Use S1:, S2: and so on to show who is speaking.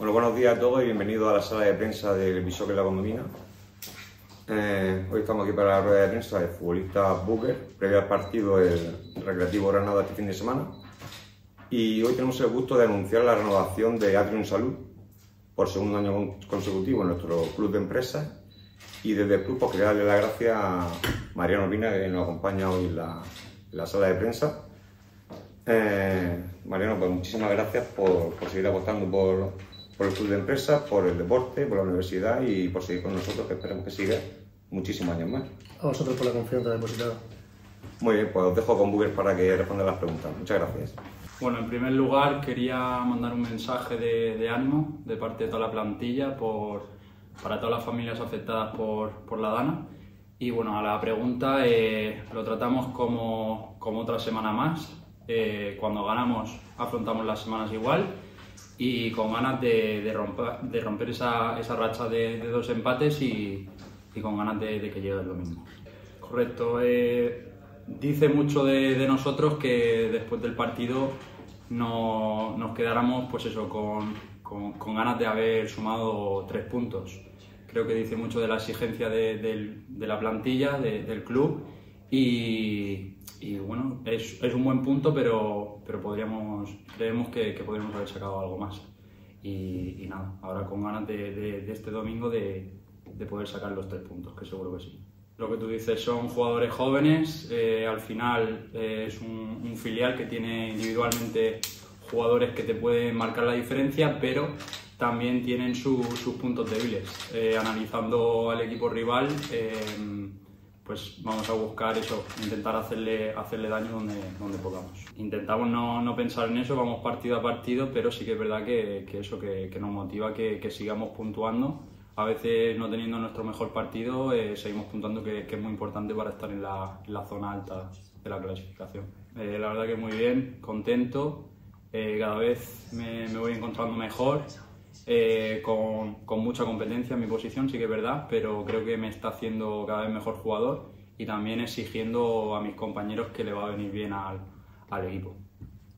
S1: Bueno, buenos días a todos y bienvenidos a la sala de prensa del Bishoque de la Condomina. Eh, hoy estamos aquí para la rueda de prensa del futbolista Booker, previo al partido del Recreativo Granada este fin de semana. Y hoy tenemos el gusto de anunciar la renovación de Atrium Salud por segundo año consecutivo en nuestro club de empresas. Y desde el club, pues quería darle las gracias a Mariano Urbina, que nos acompaña hoy en la, en la sala de prensa. Eh, Mariano, pues muchísimas gracias por, por seguir apostando por, por el club de empresas, por el deporte, por la universidad y por seguir con nosotros, que esperemos que siga muchísimos años más.
S2: A vosotros por la confianza depositada.
S1: Muy bien, pues os dejo con Booker para que responda las preguntas. Muchas gracias.
S3: Bueno, en primer lugar quería mandar un mensaje de, de ánimo de parte de toda la plantilla por, para todas las familias afectadas por, por la DANA. Y bueno, a la pregunta eh, lo tratamos como, como otra semana más. Eh, cuando ganamos afrontamos las semanas igual y con ganas de, romper, de romper esa, esa racha de, dos empates y, con ganas de, que llegue el domingo. Correcto. Eh, dice mucho de, nosotros que después del partido no, nos quedáramos pues eso, con, ganas de haber sumado tres puntos. Creo que dice mucho de la exigencia de, la plantilla, del club y, y bueno, es, es, un buen punto, pero, pero podríamos, creemos que, que podríamos haber sacado algo más. Y, y nada, ahora con ganas de, de, de este domingo de, de, poder sacar los tres puntos, que seguro que sí. Lo que tú dices son jugadores jóvenes, eh, al final eh, es un, un, filial que tiene individualmente jugadores que te pueden marcar la diferencia, pero también tienen su, sus puntos débiles. Eh, analizando al equipo rival, pues vamos a buscar eso, intentar hacerle, hacerle daño donde, donde podamos. Intentamos no, no, pensar en eso, vamos partido a partido, pero sí que es verdad que, que eso, que, que, nos motiva que, que, sigamos puntuando. A veces no teniendo nuestro mejor partido, eh, seguimos puntuando que, es muy importante para estar en la, en la zona alta de la clasificación. Eh, la verdad que muy bien, contento, eh, cada vez me, me voy encontrando mejor. Eh, con, con, mucha competencia en mi posición, sí que es verdad, pero creo que me está haciendo cada vez mejor jugador y también exigiendo a mis compañeros que le va a venir bien al, al equipo.